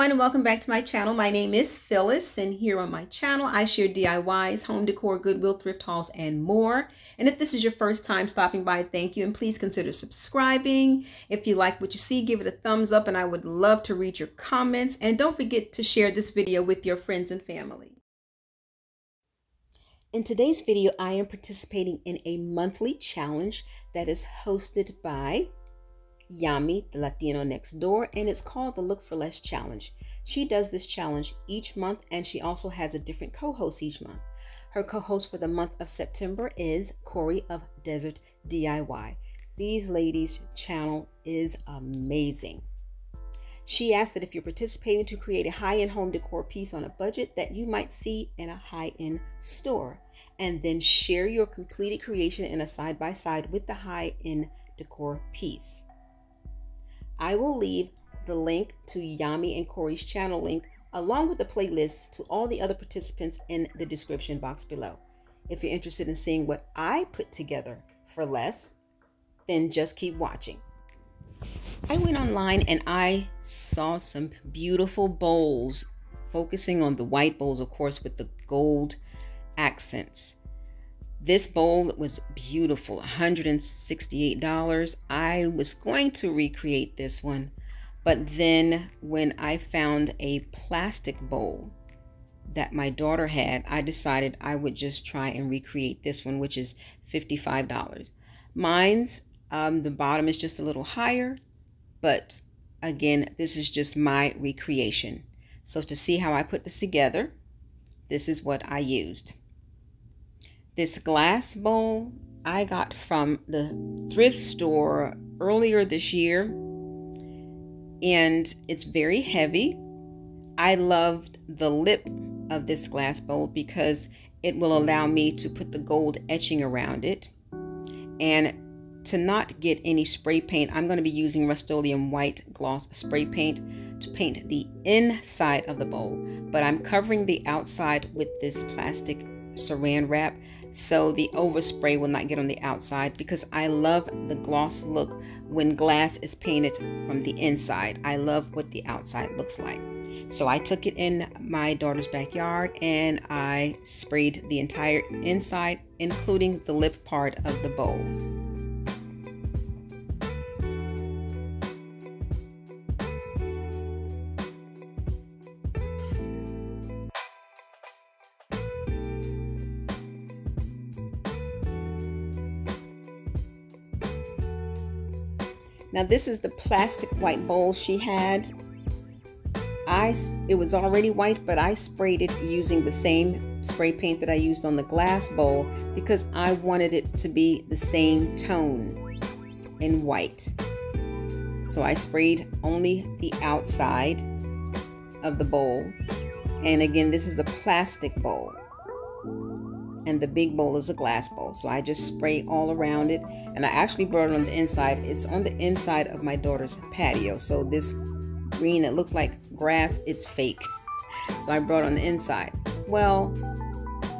everyone and welcome back to my channel. My name is Phyllis and here on my channel I share DIYs, home decor, Goodwill, thrift hauls, and more. And if this is your first time stopping by, thank you and please consider subscribing. If you like what you see, give it a thumbs up and I would love to read your comments. And don't forget to share this video with your friends and family. In today's video, I am participating in a monthly challenge that is hosted by Yami, the Latina next door, and it's called the Look for Less Challenge. She does this challenge each month and she also has a different co host each month. Her co host for the month of September is Corey of Desert DIY. These ladies' channel is amazing. She asked that if you're participating to create a high end home decor piece on a budget that you might see in a high end store, and then share your completed creation in a side by side with the high end decor piece. I will leave the link to Yami and Corey's channel link along with the playlist to all the other participants in the description box below. If you're interested in seeing what I put together for less, then just keep watching. I went online and I saw some beautiful bowls, focusing on the white bowls, of course, with the gold accents. This bowl was beautiful, $168. I was going to recreate this one, but then when I found a plastic bowl that my daughter had, I decided I would just try and recreate this one, which is $55. Mine's, um, the bottom is just a little higher, but again, this is just my recreation. So to see how I put this together, this is what I used. This glass bowl I got from the thrift store earlier this year, and it's very heavy. I loved the lip of this glass bowl because it will allow me to put the gold etching around it. And to not get any spray paint, I'm going to be using Rust-Oleum White Gloss Spray Paint to paint the inside of the bowl. But I'm covering the outside with this plastic saran wrap so the overspray will not get on the outside because I love the gloss look when glass is painted from the inside. I love what the outside looks like. So I took it in my daughter's backyard and I sprayed the entire inside, including the lip part of the bowl. Now this is the plastic white bowl she had. I it was already white, but I sprayed it using the same spray paint that I used on the glass bowl because I wanted it to be the same tone in white. So I sprayed only the outside of the bowl. And again, this is a plastic bowl and the big bowl is a glass bowl. So I just spray all around it and I actually brought it on the inside. It's on the inside of my daughter's patio. So this green that looks like grass, it's fake. So I brought on the inside. Well,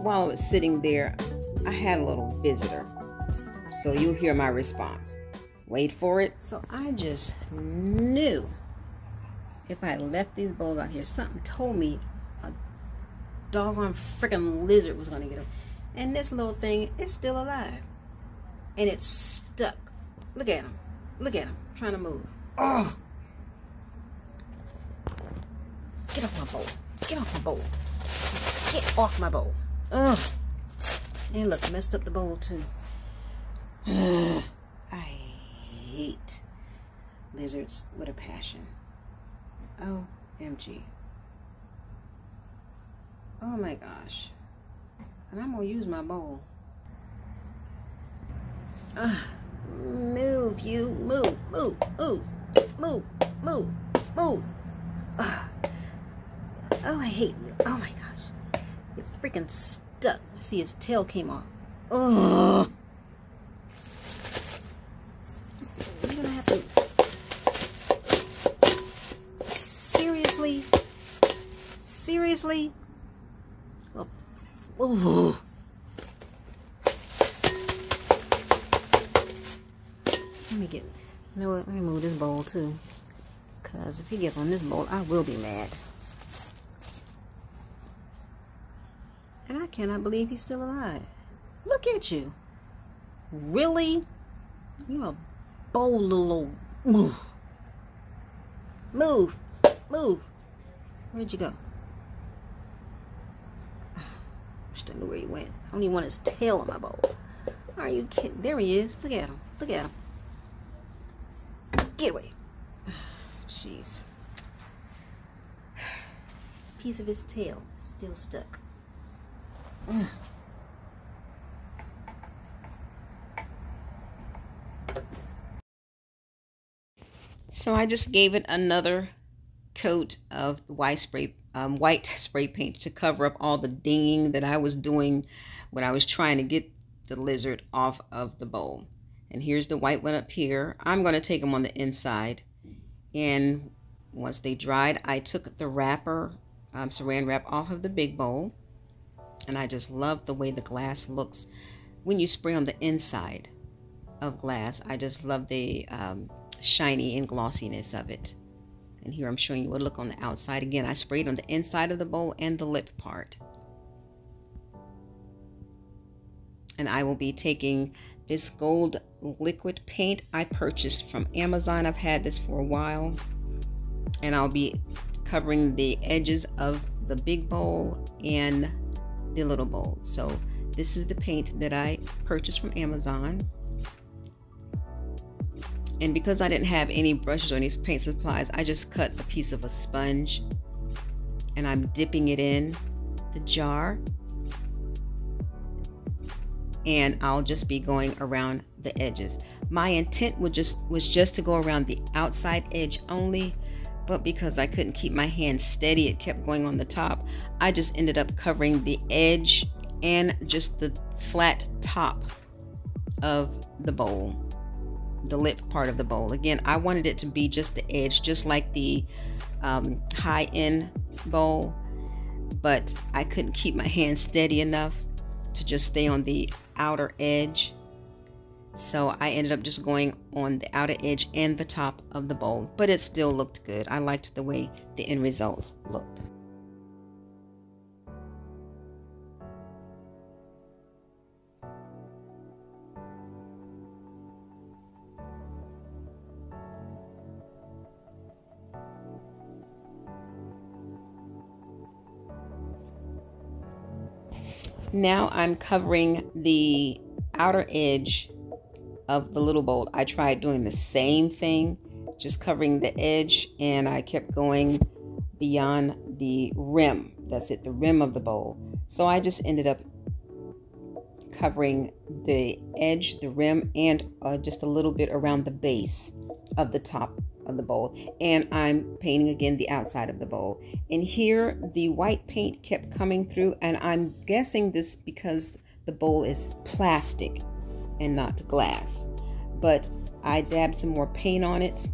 while I was sitting there, I had a little visitor. So you'll hear my response. Wait for it. So I just knew if I left these bowls out here, something told me a doggone freaking lizard was going to get them. And this little thing is still alive. And it's stuck. Look at him. Look at him. Trying to move. Oh! Get off my bowl. Get off my bowl. Get off my bowl. Ugh. And look, messed up the bowl too. Ugh. I hate lizards with a passion. OMG. Oh my gosh. And I'm going to use my bowl. Uh, move, you. Move, move, move, move, move, move. Uh, oh, I hate you. Oh my gosh. You're freaking stuck. I see his tail came off. Oh. Get, you know what, let me move this bowl too. Because if he gets on this bowl, I will be mad. And I cannot believe he's still alive. Look at you. Really? You're a bold little move. Move. Move. Where'd you go? I wish I knew where he went. I don't even want his tail in my bowl. Are you kidding? There he is. Look at him. Look at him. Get away. Jeez. Piece of his tail still stuck. So I just gave it another coat of white spray um, white spray paint to cover up all the dinging that I was doing when I was trying to get the lizard off of the bowl. And here's the white one up here. I'm going to take them on the inside. And once they dried, I took the wrapper, um, saran wrap off of the big bowl. And I just love the way the glass looks when you spray on the inside of glass. I just love the um, shiny and glossiness of it. And here I'm showing you a look on the outside. Again, I sprayed on the inside of the bowl and the lip part. And I will be taking this gold liquid paint I purchased from Amazon. I've had this for a while. And I'll be covering the edges of the big bowl and the little bowl. So this is the paint that I purchased from Amazon. And because I didn't have any brushes or any paint supplies, I just cut a piece of a sponge and I'm dipping it in the jar. And I'll just be going around the edges. My intent was just was just to go around the outside edge only, but because I couldn't keep my hand steady, it kept going on the top. I just ended up covering the edge and just the flat top of the bowl the lip part of the bowl. Again, I wanted it to be just the edge, just like the um, high-end bowl, but I couldn't keep my hand steady enough to just stay on the outer edge. So I ended up just going on the outer edge and the top of the bowl, but it still looked good. I liked the way the end results looked. Now I'm covering the outer edge of the little bowl. I tried doing the same thing, just covering the edge, and I kept going beyond the rim. That's it, the rim of the bowl. So I just ended up covering the edge, the rim, and uh, just a little bit around the base of the top of the bowl and I'm painting again the outside of the bowl. And here the white paint kept coming through and I'm guessing this because the bowl is plastic and not glass. But I dabbed some more paint on it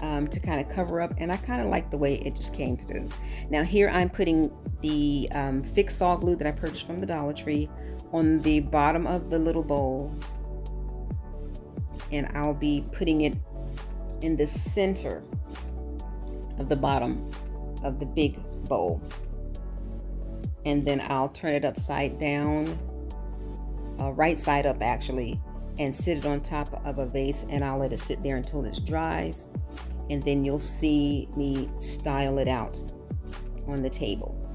um, to kind of cover up and I kind of like the way it just came through. Now here I'm putting the um, fix all glue that I purchased from the Dollar Tree on the bottom of the little bowl. And I'll be putting it in the center of the bottom of the big bowl. And then I'll turn it upside down, uh, right side up actually, and sit it on top of a vase and I'll let it sit there until it dries. And then you'll see me style it out on the table.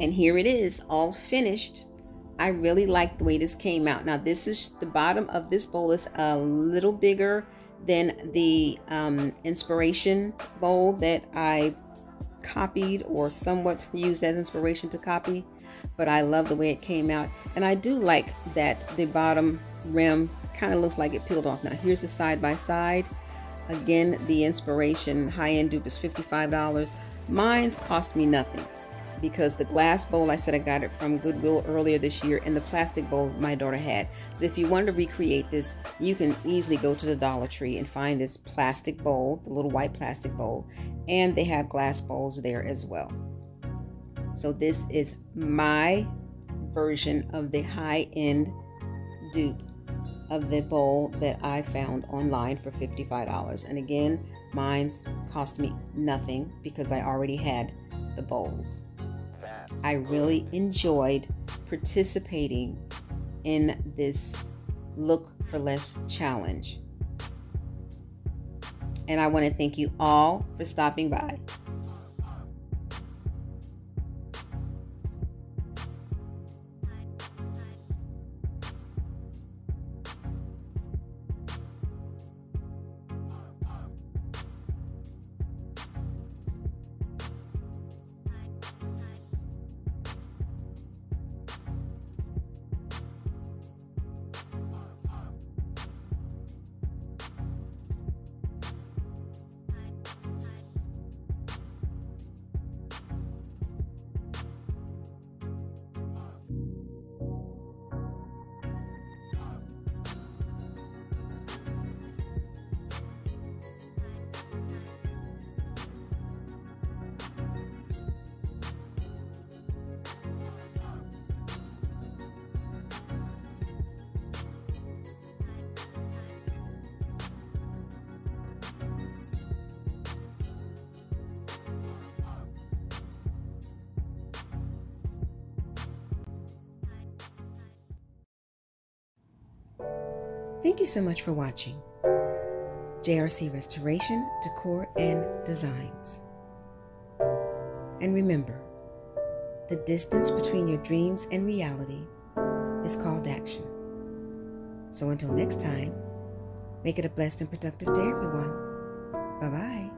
And here it is, all finished. I really like the way this came out. Now this is the bottom of this bowl is a little bigger than the um, inspiration bowl that I copied or somewhat used as inspiration to copy. But I love the way it came out. And I do like that the bottom rim kind of looks like it peeled off. Now here's the side by side. Again, the inspiration high end dupe is $55. Mine's cost me nothing because the glass bowl I said I got it from Goodwill earlier this year and the plastic bowl my daughter had. But if you want to recreate this, you can easily go to the Dollar Tree and find this plastic bowl, the little white plastic bowl, and they have glass bowls there as well. So this is my version of the high-end dupe of the bowl that I found online for $55. And again, mine's cost me nothing because I already had the bowls. I really enjoyed participating in this Look for Less challenge. And I want to thank you all for stopping by. Thank you so much for watching. JRC Restoration, Decor, and Designs. And remember, the distance between your dreams and reality is called action. So until next time, make it a blessed and productive day, everyone. Bye bye.